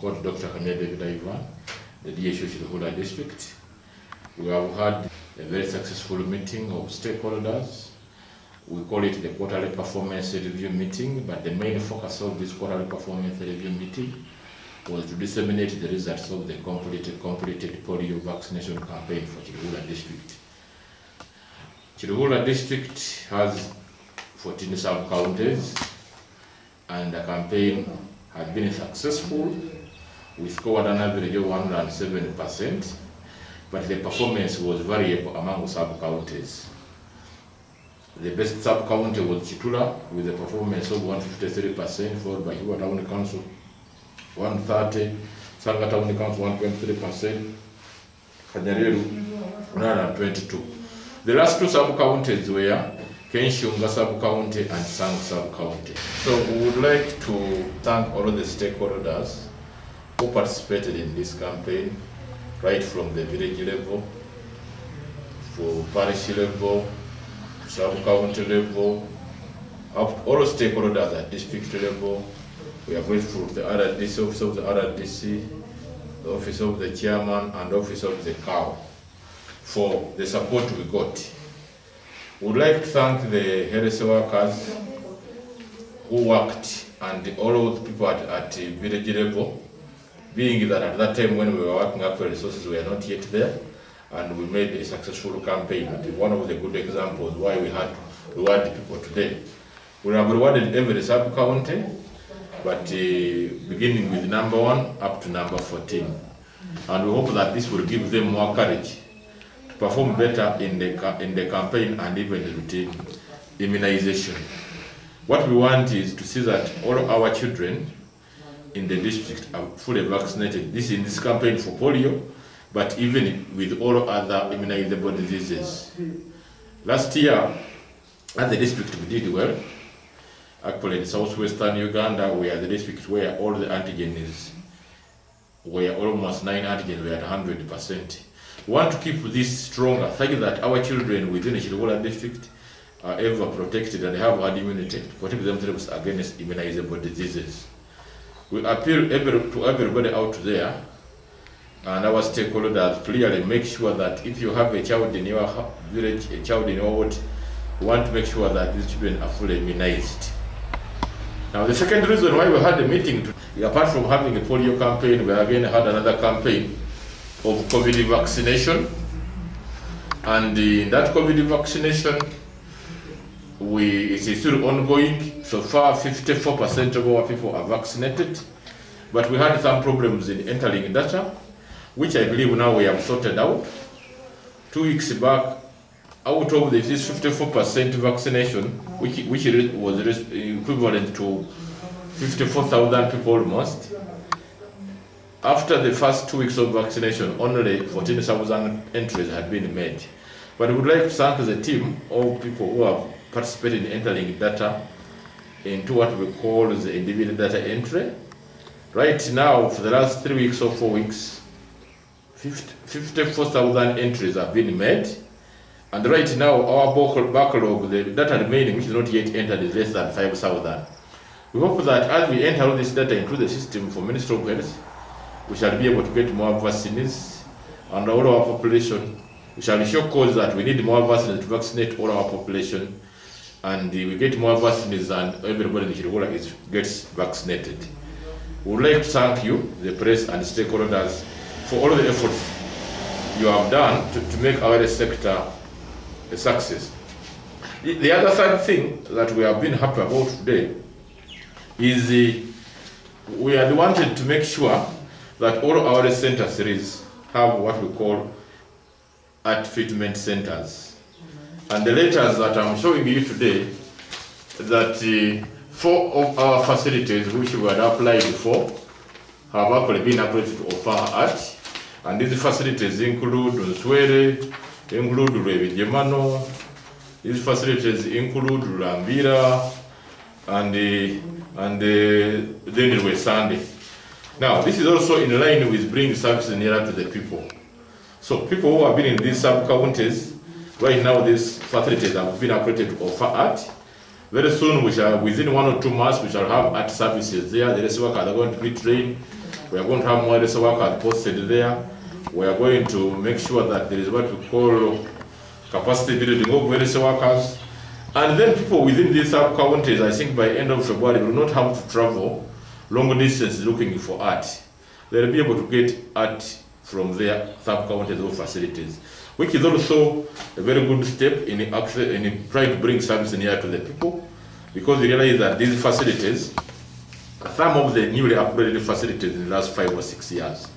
called Dr. Kamya David Ivan, the DHO Kiruhura district. We have had a very successful meeting of stakeholders. We call it the quarterly performance review meeting, but the main focus of this quarterly performance review meeting was to disseminate the results of the completed, completed polio vaccination campaign for Kiruhura district. Kiruhura district has 14 sub-counties and the campaign has been successful. We scored an average of 107%, but the performance was variable among sub-counties. The best sub-county was Chitula with a performance of 153%, followed by Hiwa Town Council 130, Sanga Town Council 123%, Kanyaryeru 122. The last two sub-counties were Kenshunga sub-county and Sang sub-county. So we would like to thank all of the stakeholders who participated in this campaign, right from the village level, for parish level, sub-county level, up all stakeholders at district level. We are grateful to the RDC, office of the RDC, the office of the chairman, and office of the CAO for the support we got. We would like to thank the health workers who worked and all the people at, at the village level, being that at that time when we were working up the resources we were not yet there, and we made a successful campaign. One of the good examples why we had to reward people today. We have rewarded every sub-county, but uh, beginning with number one up to number 14. And we hope that this will give them more courage to perform better in the, in the campaign and even the routine immunization. What we want is to see that all our children in the district are fully vaccinated. This is in this campaign for polio, but even with all other immunizable diseases. Last year, at the district, we did well. Actually, in southwestern Uganda, we are the district where all the antigens were almost nine antigens were at 100%. We want to keep this stronger, such that our children within the Kiruhura district are ever protected and have herd immunity to protect themselves against immunizable diseases. We appeal every, to everybody out there and our stakeholders clearly make sure that if you have a child in your village, a child in your ward, we want to make sure that these children are fully immunized. Now, the second reason why we had a meeting, apart from having a polio campaign, we again had another campaign of COVID vaccination. And in that COVID vaccination, we, it is still ongoing. So far, 54% of our people are vaccinated. But we had some problems in entering data, which I believe now we have sorted out. Two weeks back, out of this 54% vaccination, which, which was equivalent to 54,000 people almost, after the first two weeks of vaccination, only 14,000 entries had been made. But we would like to thank the team of people who have participated in entering data into what we call the individual data entry. Right now, for the last three weeks or four weeks, 50 54,000 entries have been made. And right now, our back- backlog, the data remaining, which is not yet entered, is less than 5,000. We hope that as we enter all this data into the system for Ministry of Health, we shall be able to get more vaccines and all our population. We shall show cause that we need more vaccines to vaccinate all our population. And we get more vaccines and everybody in Kiruhura is gets vaccinated. We would like to thank you, the press and stakeholders, for all the efforts you have done to, to make our sector a success. The, the other third thing that we have been happy about today is uh, we had wanted to make sure that all our center series have what we call art fitment centers. And the letters that I'm showing you today, that uh, four of our facilities which we had applied for have actually been approved to offer art. And these facilities include Nswere, include Revijemano, these facilities include Rambira, and, uh, and uh, then Rwesande. Now, this is also in line with bringing services nearer to the people. So people who have been in these sub-counties, right now these facilities have been operated to offer art. Very soon, we shall, within one or two months, we shall have art services there. The rest workers are going to be trained We are going to have more health workers posted there. We are going to make sure that there is what we call capacity building of health workers. And then people within these sub-counties, I think by end of February, will not have to travel long distances looking for art. They'll be able to get art from their sub-counties or facilities, which is also a very good step in, access, in trying to bring service near to the people, because we realize that these facilities, some of the newly upgraded facilities in the last five or six years,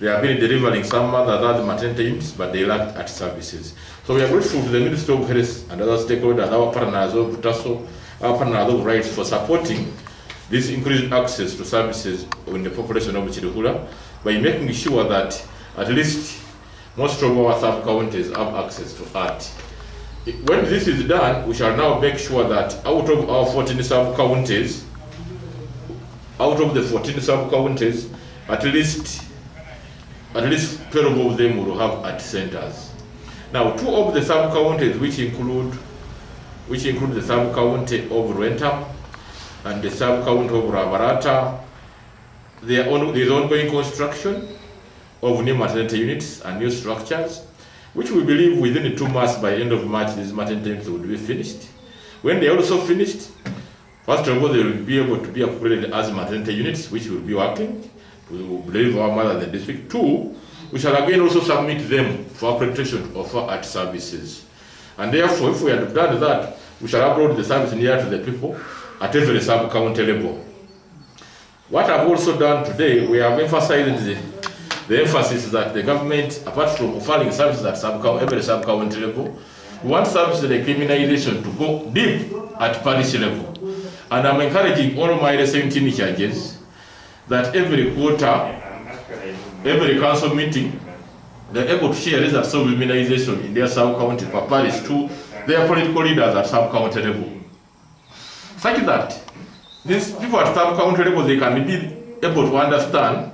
they have been delivering some other than maternity units, but they lacked art services. So we are grateful to the Ministry of Health and other stakeholders, our partners of TASO, our partners of RHITES for supporting this increased access to services in the population of Kiruhura by making sure that at least most of our sub-counties have access to art. When this is done, we shall now make sure that out of our 14 sub-counties, out of the 14 sub-counties, at least at least 12 of them will have art centers. Now, two of the sub-counties, which include which include the sub-county of Rentam and the sub-county of Rabarata, there is ongoing construction of new maternity units and new structures, which we believe within two months, by end of March, these maternity units will be finished. When they are also finished, first of all, they will be able to be upgraded as maternity units, which will be working. Will believe our mother the district. Two, we shall again also submit them for accreditation of our art services. And therefore, if we have done that, we shall upload the service near to the people at every sub-county level. What I've also done today, we have emphasized the, the emphasis that the government, apart from offering services at sub every sub-county level, we want services like immunization to go deep at parish level. And I'm encouraging all my 17 charges that every quarter, every council meeting, they're able to share results of immunization in their sub-county per parish to their political leaders at sub-county level. Such that these people at sub-county level, they can be able to understand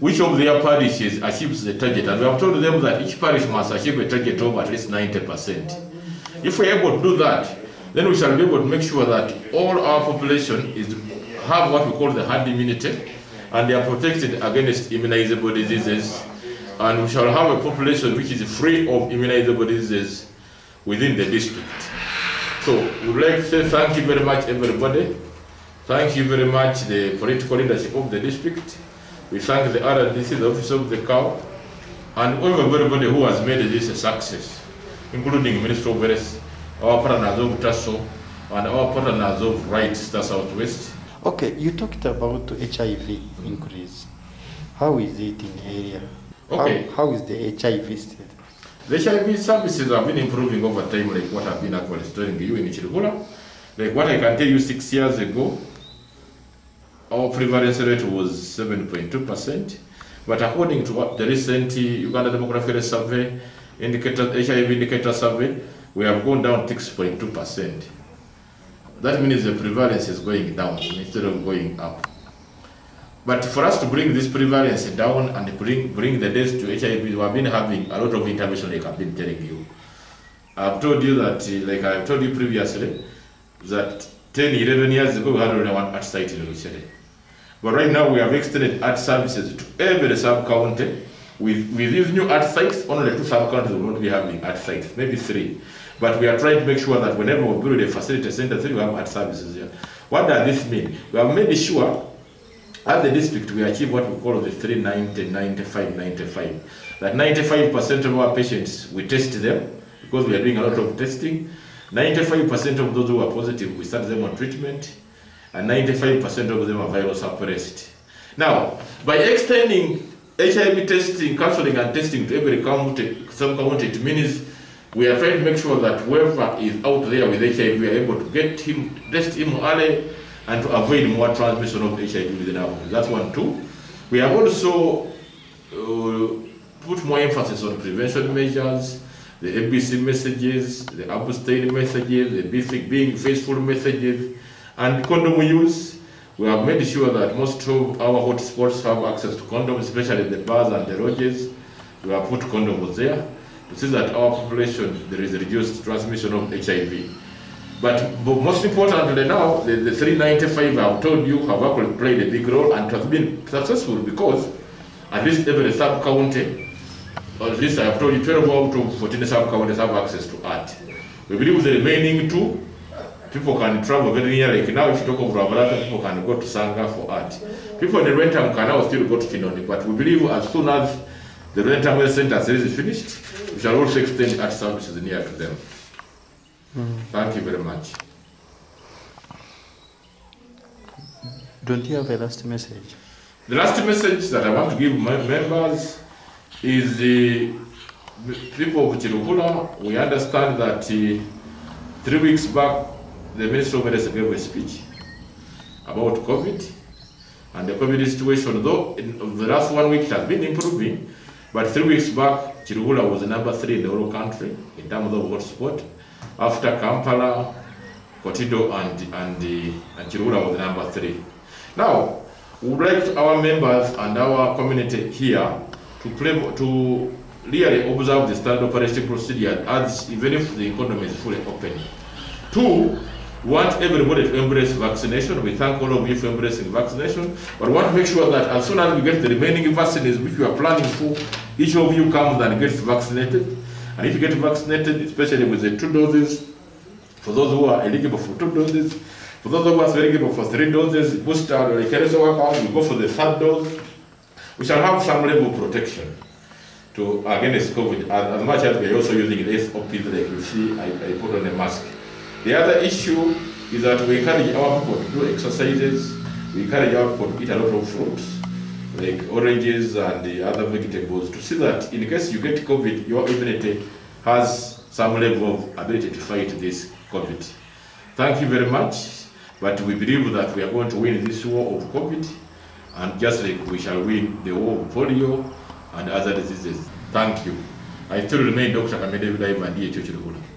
which of their parishes achieves the target. And we have told them that each parish must achieve a target of at least 90%. If we're able to do that, then we shall be able to make sure that all our population is have what we call the herd immunity, and they are protected against immunizable diseases. And we shall have a population which is free of immunizable diseases within the district. So we would like to say thank you very much, everybody. Thank you very much, the political leadership of the district. We thank the RDC, the Office of the CAO, and everybody who has made this a success, including Minister of Health, our partners of TASO, and our partners of RHITES, the Southwest. Okay, you talked about HIV increase. How is it in the area? Okay. How, how is the HIV status? The HIV services have been improving over time, like what I've been actually telling you in Kiruhura. Like what I can tell you six years ago, our prevalence rate was 7.2%. But according to what the recent Uganda Demographic Survey, indicator, HIV indicator survey, we have gone down 6.2%. That means the prevalence is going down instead of going up. But for us to bring this prevalence down and bring, bring the deaths to HIV, we have been having a lot of intervention like I've been telling you. I've told you that, like I've told you previously, that 10, 11 years ago we had only one art site in Lucere. But right now we have extended art services to every sub-county. With, with these new art sites, only two sub-counties will not be having art sites, maybe three. But we are trying to make sure that whenever we build a facility center, we have art services here. What does this mean? We have made sure at the district, we achieve what we call the 390, 95, 95. That 95% of our patients, we test them because we are doing a lot of testing. 95% of those who are positive, we start them on treatment. And 95% of them are virus suppressed. Now, by extending HIV testing, counseling and testing to every county, some county, it means we are trying to make sure that whoever is out there with HIV, we are able to get him, test him early, and to avoid more transmission of HIV within our community. That's one. Two, we have also uh, put more emphasis on prevention measures, the ABC messages, the abstain messages, the being faithful messages, and condom use. We have made sure that most of our hotspots have access to condoms, especially the bars and the lodges. We have put condoms there to see that our population, there is reduced transmission of HIV. But, but most importantly now, the, the 395 I've told you have actually played a big role and has been successful because at least every sub-county, at least I have told you 12 out of 14 sub-counties have access to art. We believe the remaining two, people can travel very near, like now if you talk of Rabalata, people can go to Sanga for art. People in the Rentham can now still go to Kinoni, but we believe as soon as the Rentham Health Center series is finished, we shall also extend art services near to them. Thank you very much. Don't you have a last message? The last message that I want to give my members is the people of Kiruhura, we understand that uh, three weeks back, the Minister of Medicine gave a speech about COVID. And the COVID situation, though in the last one week has been improving, but three weeks back, Kiruhura was number three in the whole country in terms of hotspot. After Kampala, Kotido and, and, uh, and was number three. Now, we would like our members and our community here to to really observe the standard operating procedure as even if the economy is fully open. Two, we want everybody to embrace vaccination. We thank all of you for embracing vaccination, but we want to make sure that as soon as we get the remaining vaccines which we are planning for, each of you comes and gets vaccinated. And if you get vaccinated, especially with the two doses, for those who are eligible for two doses, for those who are eligible for three doses, booster or recurrence workers, we go for the third dose. We shall have some level of protection to against COVID as, as much as we are also using the SOP like you see I, I put on a mask. The other issue is that we encourage our people to do exercises, we encourage our people to eat a lot of fruits, like oranges and the other vegetables, to see that in case you get COVID, your immunity has some level of ability to fight this COVID. Thank you very much, but we believe that we are going to win this war of COVID, and just like we shall win the war of polio and other diseases. Thank you. I still remain Dr. Kamede Vidai Mandiye Chuchurukula.